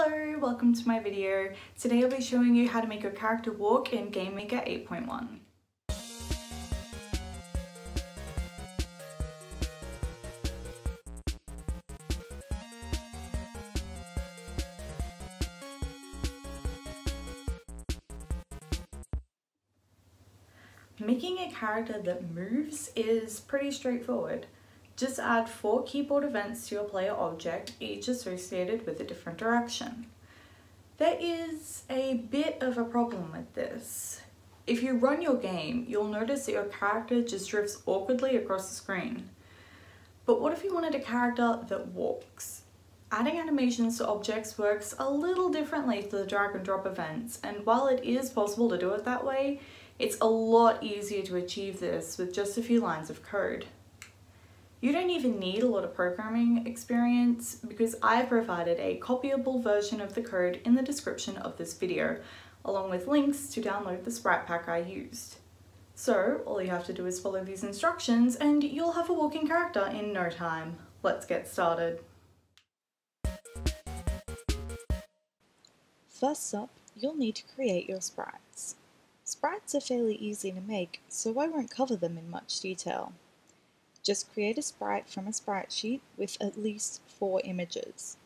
Hello, welcome to my video. Today I'll be showing you how to make your character walk in GameMaker 8.1. Making a character that moves is pretty straightforward. Just add four keyboard events to your player object, each associated with a different direction. There is a bit of a problem with this. If you run your game, you'll notice that your character just drifts awkwardly across the screen. But what if you wanted a character that walks? Adding animations to objects works a little differently to the drag and drop events, and while it is possible to do it that way, it's a lot easier to achieve this with just a few lines of code. You don't even need a lot of programming experience because I've provided a copyable version of the code in the description of this video, along with links to download the sprite pack I used. So all you have to do is follow these instructions and you'll have a walking character in no time. Let's get started. First up, you'll need to create your sprites. Sprites are fairly easy to make, so I won't cover them in much detail. Just create a sprite from a sprite sheet with at least four images.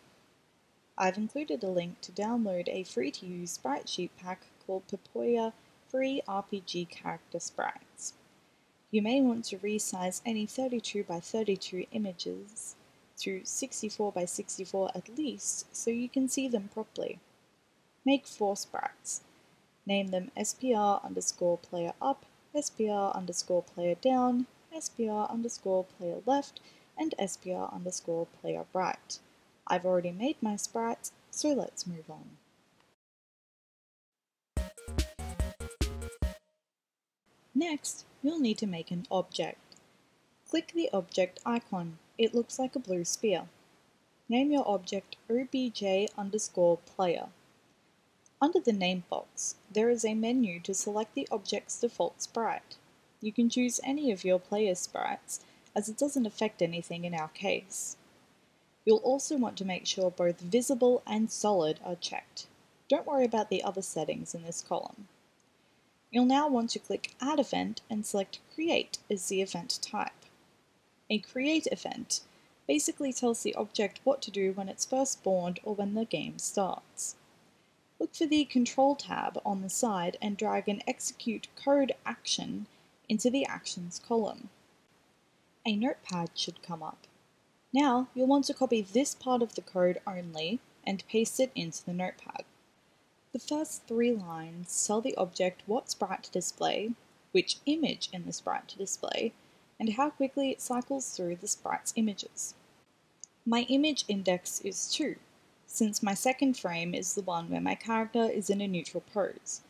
I've included a link to download a free-to-use sprite sheet pack called Pipoya Free RPG Character Sprites. You may want to resize any 32 by 32 images to 64 by 64 at least so you can see them properly. Make four sprites. Name them SPR underscore player up, SPR underscore player down, SPR underscore player left, and SPR underscore player right. I've already made my sprites, so let's move on. Next, you'll need to make an object. Click the object icon. It looks like a blue sphere. Name your object obj underscore player. Under the name box, there is a menu to select the object's default sprite. You can choose any of your player sprites, as it doesn't affect anything in our case. You'll also want to make sure both visible and solid are checked. Don't worry about the other settings in this column. You'll now want to click Add Event and select Create as the event type. A Create event basically tells the object what to do when it's first spawned or when the game starts. Look for the Control tab on the side and drag an Execute Code action into the Actions column. A notepad should come up. Now you'll want to copy this part of the code only and paste it into the notepad. The first three lines tell the object what sprite to display, which image in the sprite to display, and how quickly it cycles through the sprite's images. My image index is 2, since my second frame is the one where my character is in a neutral pose,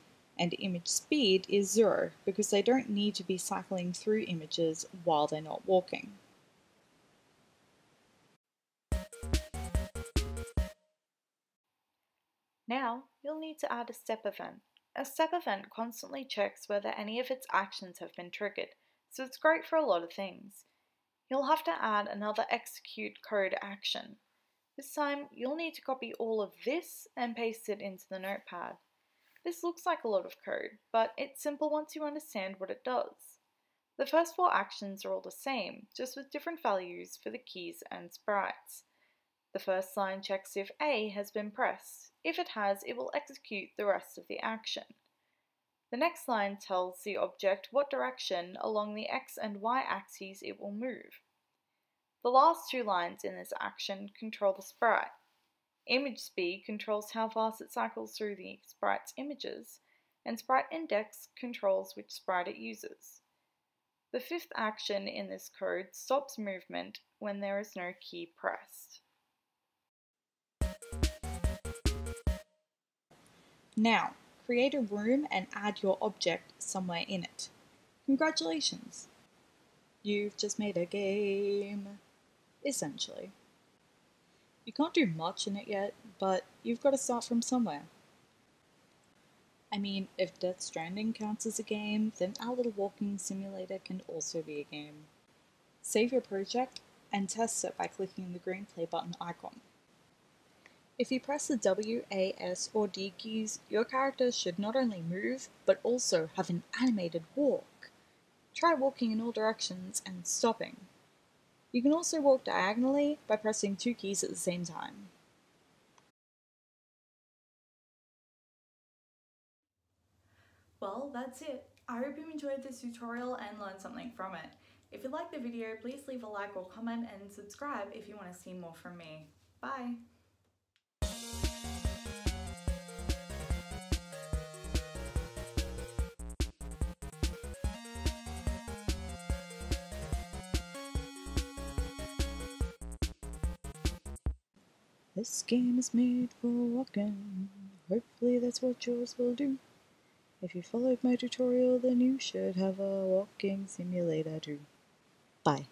and image speed is 0 because they don't need to be cycling through images while they're not walking. Now, you'll need to add a step event. A step event constantly checks whether any of its actions have been triggered, so it's great for a lot of things. You'll have to add another execute code action. This time, you'll need to copy all of this and paste it into the notepad. This looks like a lot of code, but it's simple once you understand what it does. The first four actions are all the same, just with different values for the keys and sprites. The first line checks if A has been pressed. If it has, it will execute the rest of the action. The next line tells the object what direction along the x and y axes it will move. The last two lines in this action control the sprite. Image speed controls how fast it cycles through the sprite's images, and sprite index controls which sprite it uses. The fifth action in this code stops movement when there is no key pressed. Now, create a room and add your object somewhere in it. Congratulations! You've just made a game essentially. You can't do much in it yet, but you've got to start from somewhere. I mean, if Death Stranding counts as a game, then our little walking simulator can also be a game. Save your project and test it by clicking the green play button icon. If you press the W, A, S, or D keys, your character should not only move, but also have an animated walk. Try walking in all directions and stopping. You can also walk diagonally by pressing two keys at the same time. Well, that's it. I hope you enjoyed this tutorial and learned something from it. If you liked the video, please leave a like or comment and subscribe if you want to see more from me. Bye! This game is made for walking. Hopefully that's what yours will do. If you followed my tutorial, then you should have a walking simulator too. Bye.